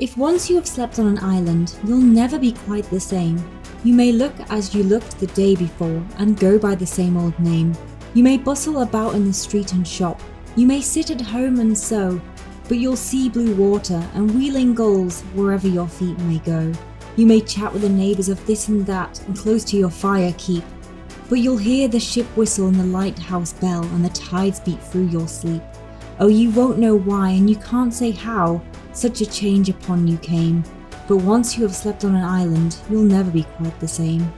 If once you have slept on an island, you'll never be quite the same. You may look as you looked the day before and go by the same old name. You may bustle about in the street and shop. You may sit at home and sew, but you'll see blue water and wheeling gulls wherever your feet may go. You may chat with the neighbours of this and that and close to your fire keep, but you'll hear the ship whistle and the lighthouse bell and the tides beat through your sleep. Oh, you won't know why and you can't say how such a change upon you came, but once you have slept on an island, you'll never be quite the same.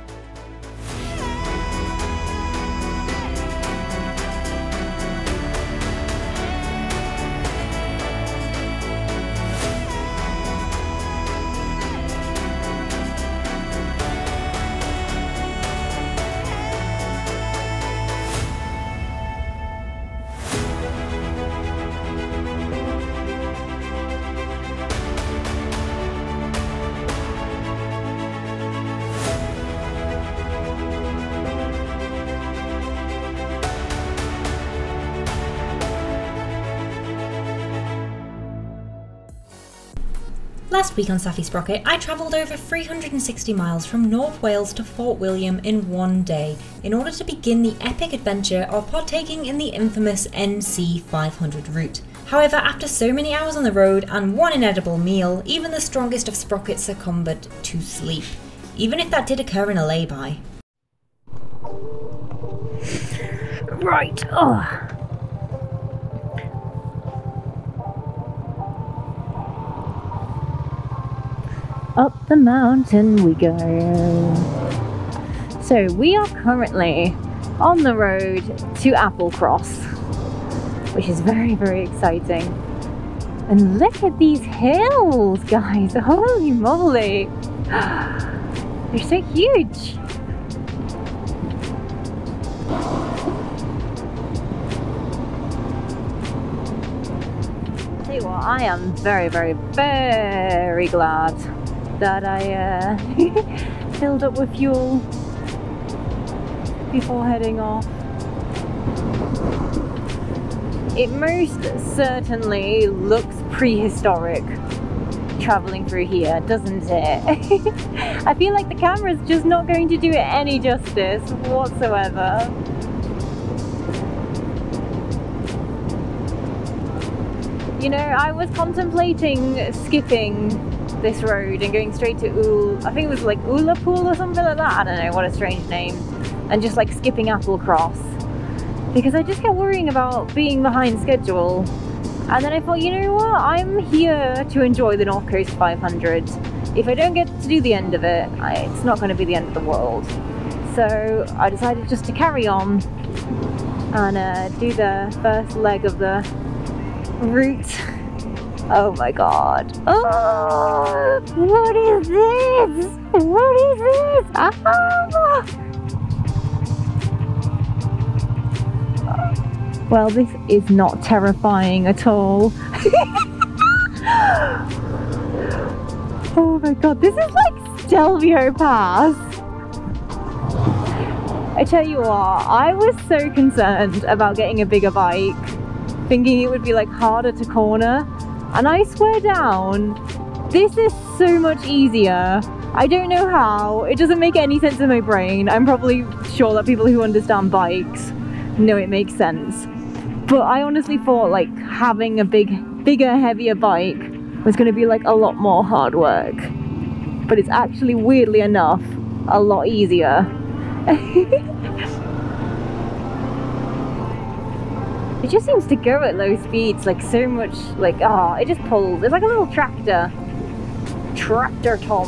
Last week on Saffy Sprocket, I travelled over 360 miles from North Wales to Fort William in one day in order to begin the epic adventure of partaking in the infamous NC 500 route. However, after so many hours on the road and one inedible meal, even the strongest of sprockets succumbed to sleep, even if that did occur in a lay-by. Right. Oh. Up the mountain we go. So we are currently on the road to Applecross, which is very, very exciting. And look at these hills, guys. Holy moly. They're so huge. I am very, very, very glad that I uh, filled up with fuel before heading off. It most certainly looks prehistoric traveling through here, doesn't it? I feel like the camera's just not going to do it any justice whatsoever. You know, I was contemplating skipping this road and going straight to Ul, I think it was like Ullapool or something like that. I don't know, what a strange name. And just like skipping Applecross. Because I just kept worrying about being behind schedule. And then I thought, you know what? I'm here to enjoy the North Coast 500. If I don't get to do the end of it, I, it's not going to be the end of the world. So I decided just to carry on and uh, do the first leg of the route Oh my god. Oh, what is this? What is this? Ah. Well, this is not terrifying at all. oh my god, this is like Stelvio Pass. I tell you what, I was so concerned about getting a bigger bike, thinking it would be like harder to corner and I swear down, this is so much easier. I don't know how, it doesn't make any sense in my brain. I'm probably sure that people who understand bikes know it makes sense. But I honestly thought like having a big, bigger, heavier bike was gonna be like a lot more hard work. But it's actually weirdly enough, a lot easier. It just seems to go at low speeds, like so much, like, ah, oh, it just pulls. It's like a little tractor. Tractor Tom.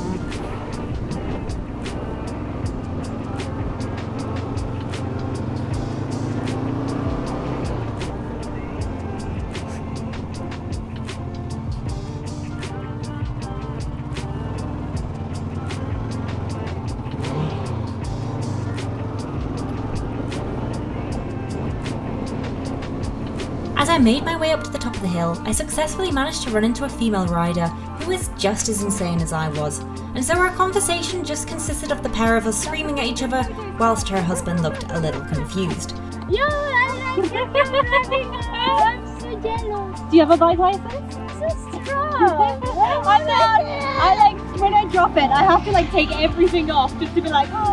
I made my way up to the top of the hill, I successfully managed to run into a female rider who was just as insane as I was, and so our conversation just consisted of the pair of us screaming at each other whilst her husband looked a little confused. Yo, I like it. I'm so jealous. Do you have a bike license? So strong. I know. I like when I drop it, I have to like take everything off just to be like, oh.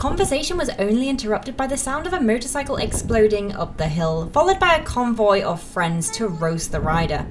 Conversation was only interrupted by the sound of a motorcycle exploding up the hill, followed by a convoy of friends to roast the rider.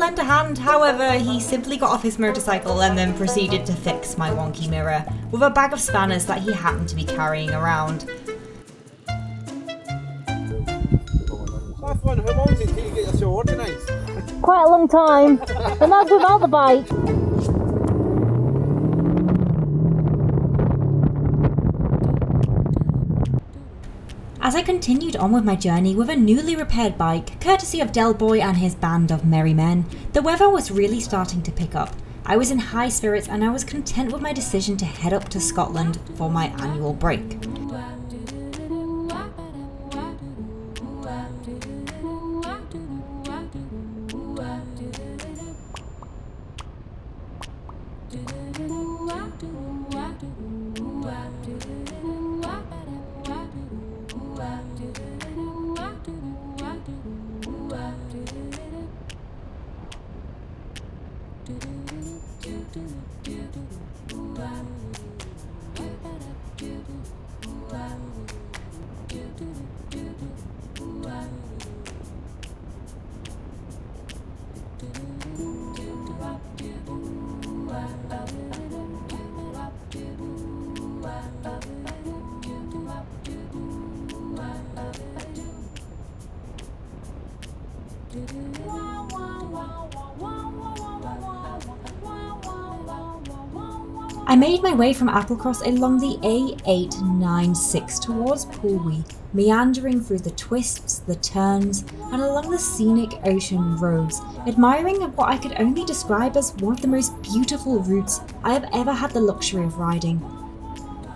I did offer to lend a hand, however, he simply got off his motorcycle and then proceeded to fix my wonky mirror with a bag of spanners that he happened to be carrying around. Catherine, how long does it take to get yourself organised? Quite a long time. And that's without the bike. As I continued on with my journey with a newly repaired bike, courtesy of Del Boy and his band of merry men, the weather was really starting to pick up. I was in high spirits and I was content with my decision to head up to Scotland for my annual break. I made my way from Applecross along the A896 towards Poolewe, meandering through the twists, the turns, and along the scenic ocean roads, admiring what I could only describe as one of the most beautiful routes I have ever had the luxury of riding.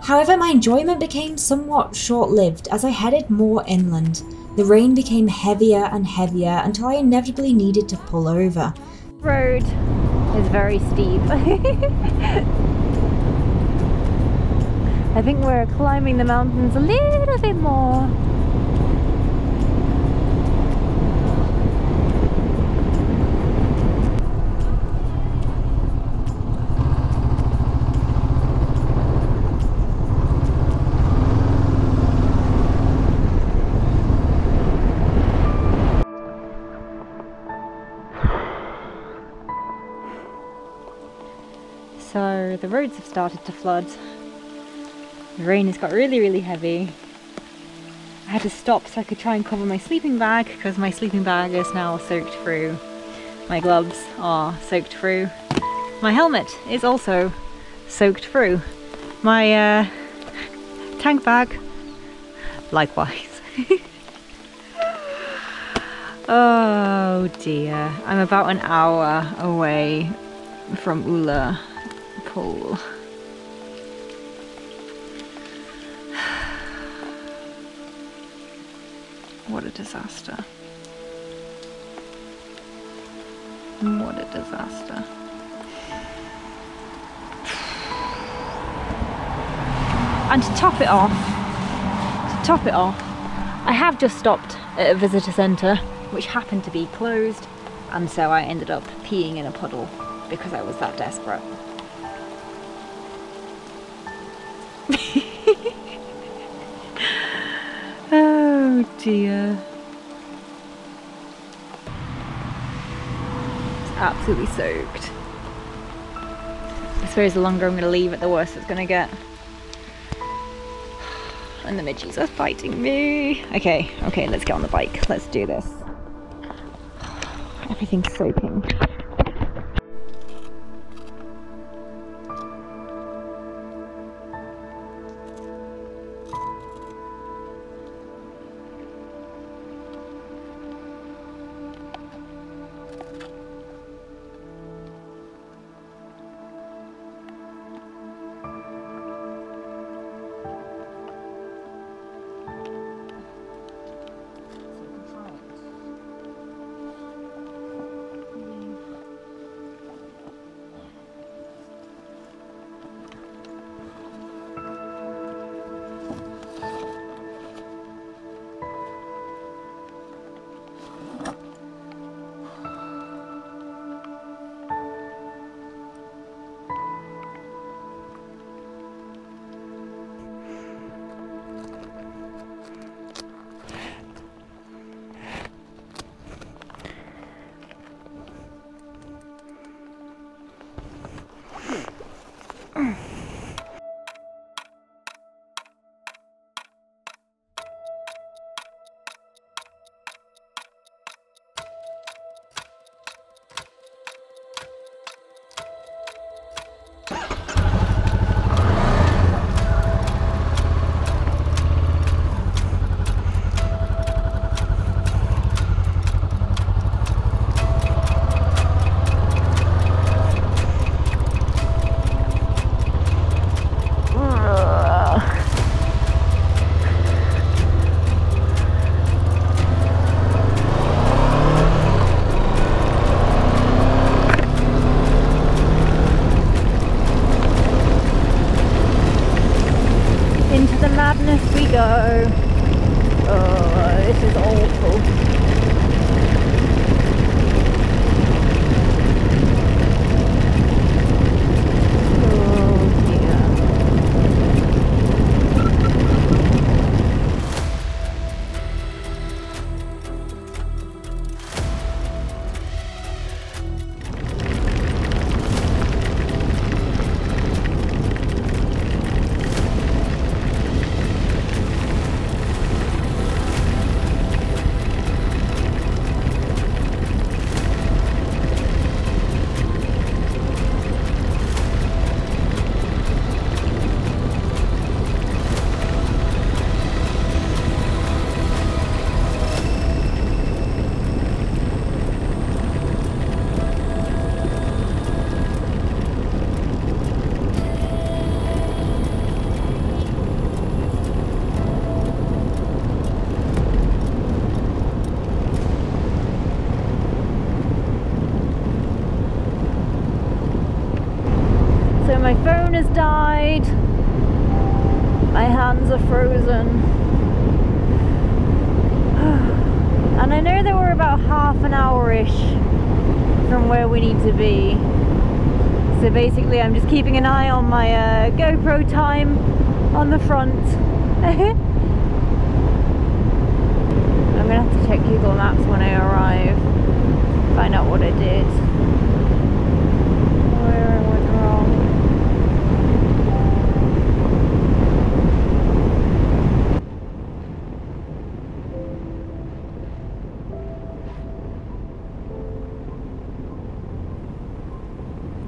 However, my enjoyment became somewhat short lived as I headed more inland. The rain became heavier and heavier until I inevitably needed to pull over. Road is very steep. I think we're climbing the mountains a little bit more. So the roads have started to flood. The rain has got really, really heavy. I had to stop so I could try and cover my sleeping bag because my sleeping bag is now soaked through. My gloves are soaked through. My helmet is also soaked through. My uh, tank bag, likewise. oh dear, I'm about an hour away from Ula Pool. What a disaster. What a disaster. And to top it off, to top it off, I have just stopped at a visitor centre which happened to be closed and so I ended up peeing in a puddle because I was that desperate. It's absolutely soaked. I suppose the longer I'm going to leave it, the worse it's going to get. And the midgies are fighting me. Okay, okay, let's get on the bike. Let's do this. Everything's soaking. We go. Oh, this is awful. Has died. My hands are frozen. And I know that we're about half an hour-ish from where we need to be. So basically I'm just keeping an eye on my uh, GoPro time on the front. I'm gonna have to check Google Maps when I arrive. Find out what I did.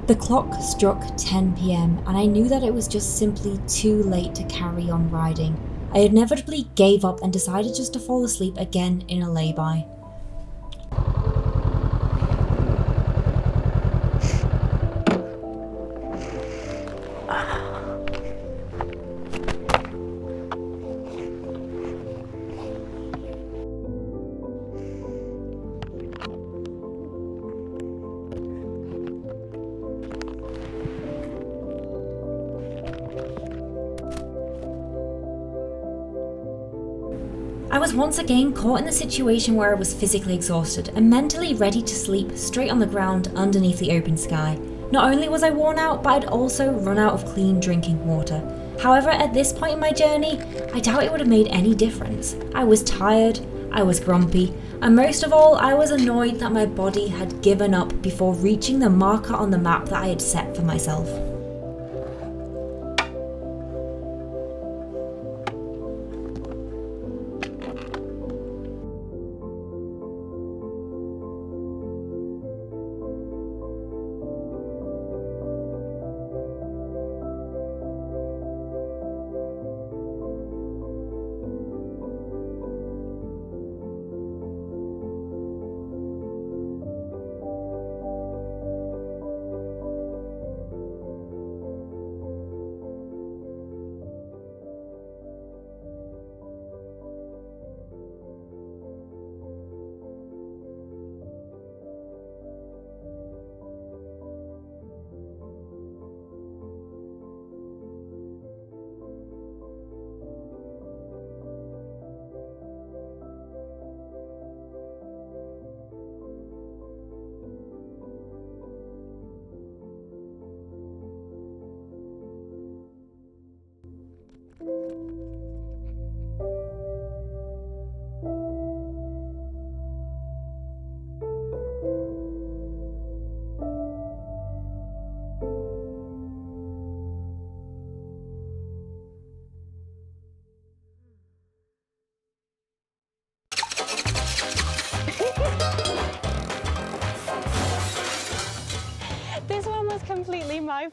The clock struck 10 pm, and I knew that it was just simply too late to carry on riding. I inevitably gave up and decided just to fall asleep again in a lay-by. I was once again caught in the situation where I was physically exhausted and mentally ready to sleep straight on the ground underneath the open sky. Not only was I worn out, but I'd also run out of clean drinking water. However, at this point in my journey, I doubt it would have made any difference. I was tired, I was grumpy, and most of all, I was annoyed that my body had given up before reaching the marker on the map that I had set for myself.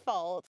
Fault.